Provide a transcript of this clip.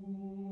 Ooh.